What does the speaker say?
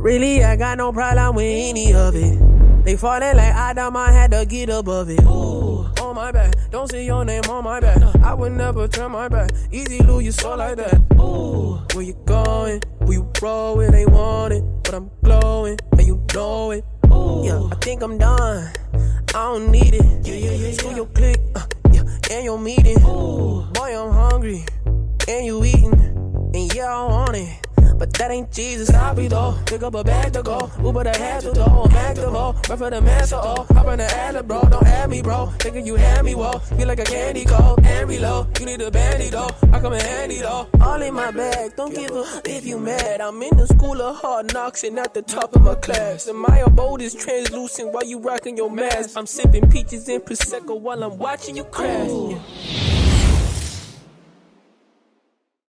Really, I got no problem with any of it. They falling like Adam, I had to get above it. Ooh, on my back, don't say your name on my back. I would never turn my back. Easy lose your soul like that. Ooh, where you going? You roll with? They want it, but I'm glowing, and you know it. Ooh, yeah, I think I'm done. I don't need it. Yeah, yeah, yeah. Screw your click, uh, yeah, and your meeting. Ooh, boy, I'm hungry, and you eating, and yeah, I want it. But that ain't Jesus, I'll be though. Pick up a bag to go. Uber the head to go. I'm active, oh. Run for the master, oh. Hop on the ad, bro. Don't add me, bro. Thinking you had me, whoa. Feel like a candy cold. And reload. You need a bandy, though. I come in handy, though. All in my bag. Don't give a if you mad. I'm in the school of hard knocks and at the top of my class. And my abode is translucent while you rocking your mask. I'm sipping peaches and Prosecco while I'm watching you crash.